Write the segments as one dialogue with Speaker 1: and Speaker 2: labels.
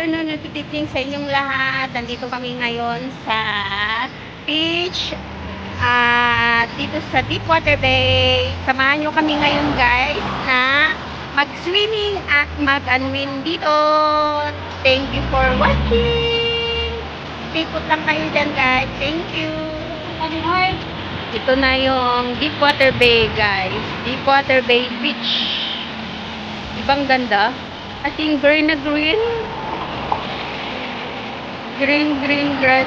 Speaker 1: afternoon, good evening sa inyong lahat. Nandito kami ngayon sa beach at dito sa Deepwater Bay. Samahan nyo kami ngayon guys na mag-swimming at mag-unwind dito. Thank you for watching. Put lang kayo dyan guys. Thank you. Ito na yung Deepwater Bay guys. Deepwater Bay Beach. Ibang ganda. In green na green. Green, green, grass.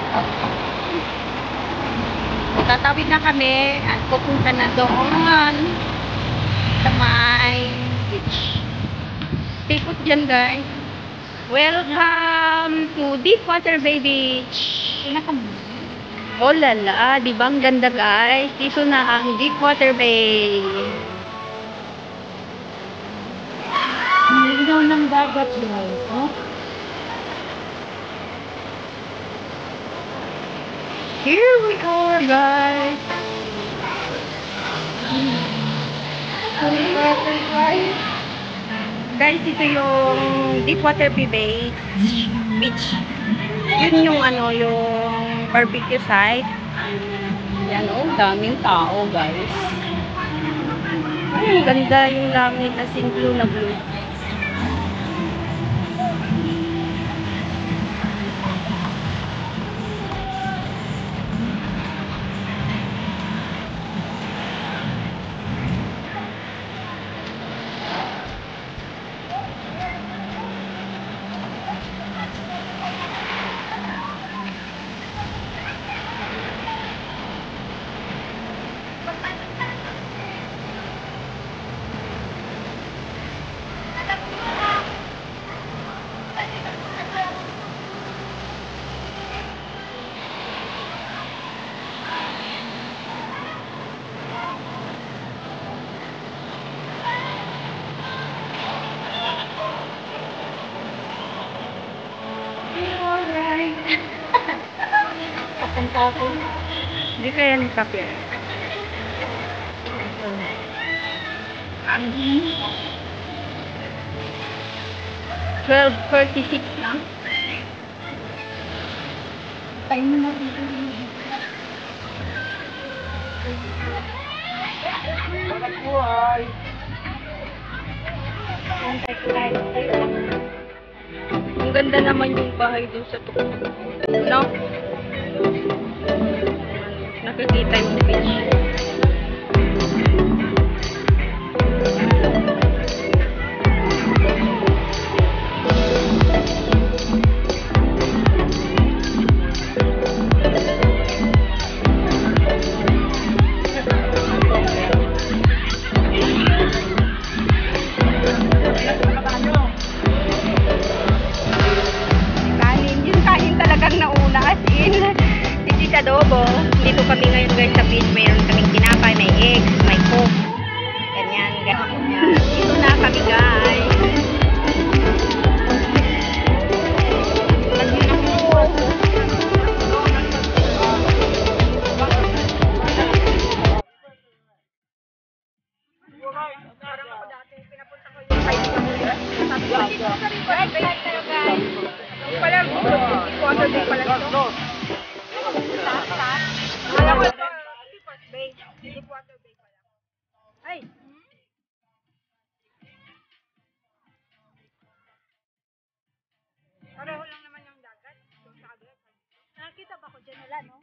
Speaker 1: Tatawid na kami at pupunta na doon sa may beach. Stay put dyan guys. Welcome to Deepwater Bay Beach. Oh lala, di ba ang ganda guys? Dito na ang Deepwater Bay.
Speaker 2: Linaw ng dagat guys, no?
Speaker 1: Here we are guys. Guys, ito yung Deepwater Bay Beach. Yun yung ano, yung barbecue site. Yan oh, daming tao guys. Ang ganda yung langit as in blue na blue.
Speaker 2: Papunta ako.
Speaker 1: Hindi kaya ni kape. Twelve forty-six lang.
Speaker 2: Time na dito.
Speaker 1: Ang ganda naman yung bahay dun sa tuktok. No? Nakikita yung beach. Ay! Pareho lang naman yung dagat. Yung sa agad.
Speaker 2: Nakakita ba ko dyan wala, no?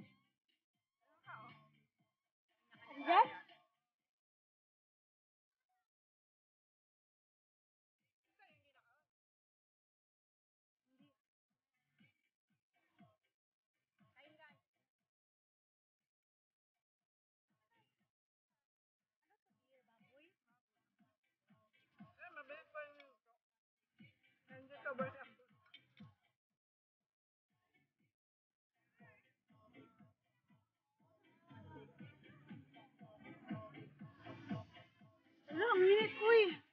Speaker 2: Diyan? Wala, ang init.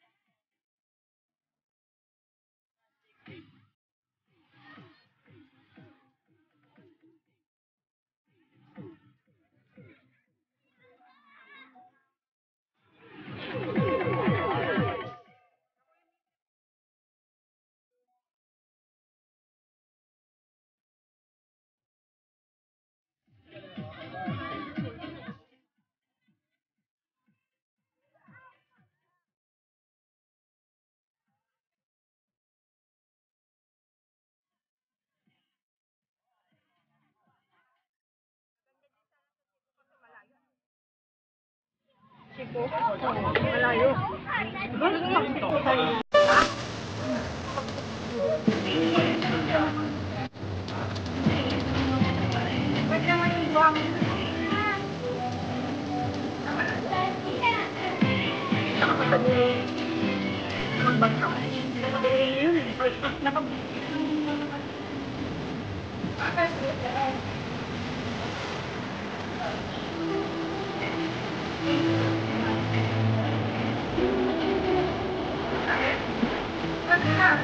Speaker 2: Lang.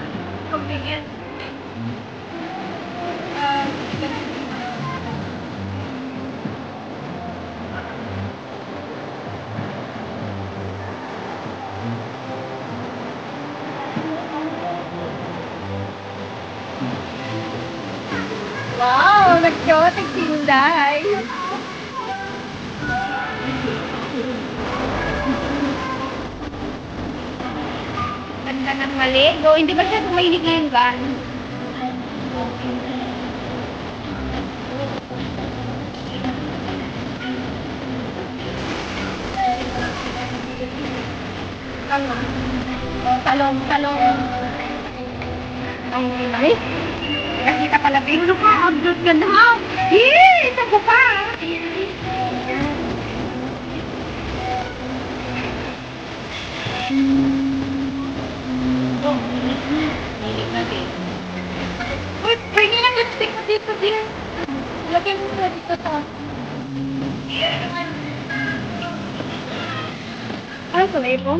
Speaker 2: Convenient.
Speaker 1: Ganda ng maligo. Hindi ba siya tumahilig ngayon gan?
Speaker 2: Ano? Talong, talong.
Speaker 1: Ang ay, nakita pala ba? Ano ka? Abdot ka na. Eh, isa ko pa. Hilig na din.
Speaker 2: Uy, pwede lang lipstick dito. Lagyan mo na dito sa...
Speaker 1: Ano po?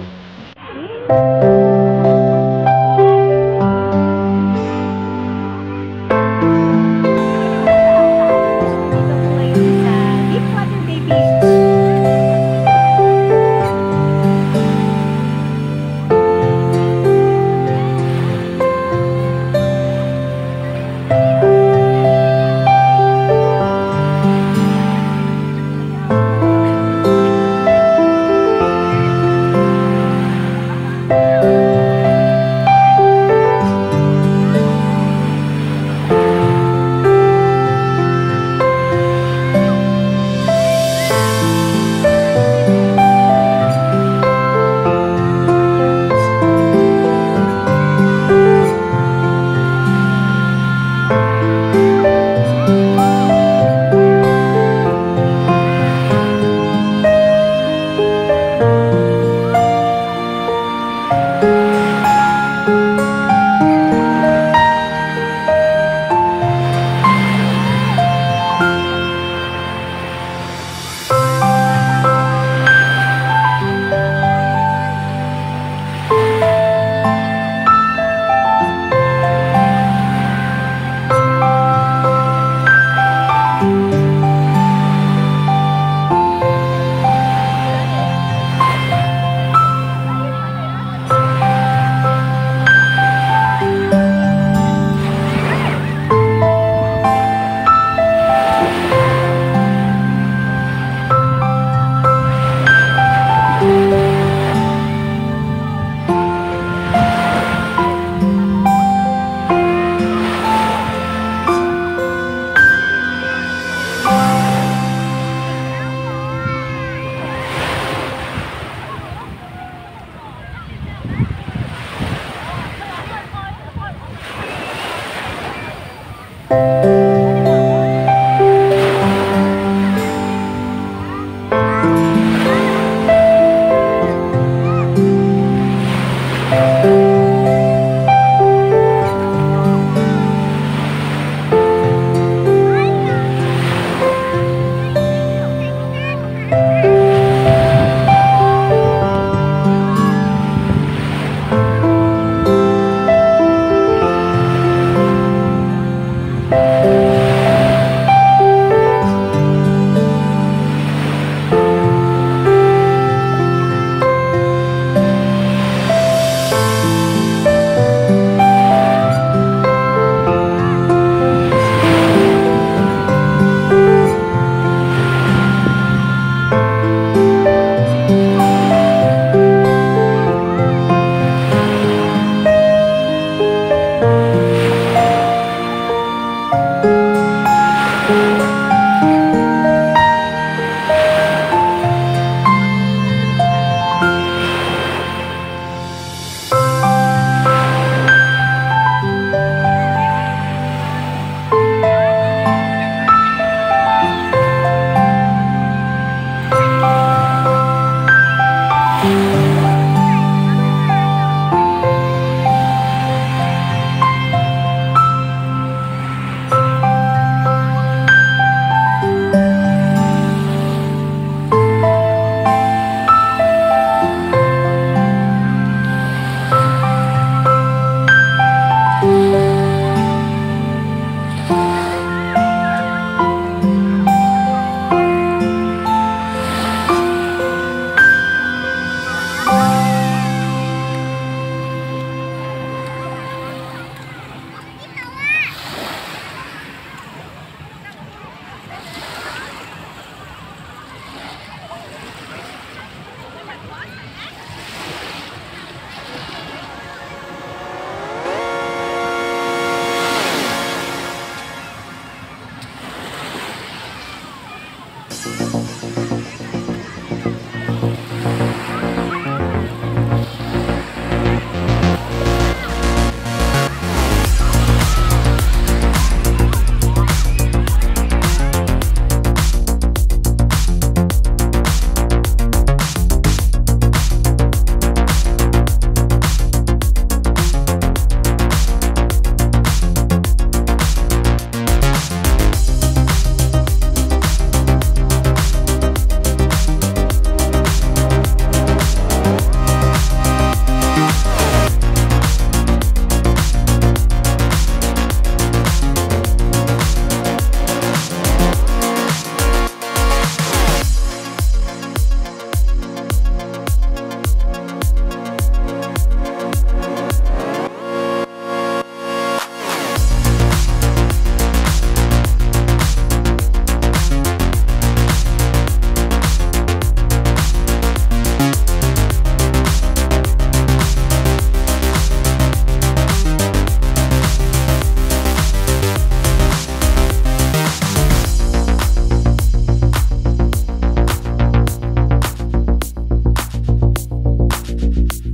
Speaker 2: Thank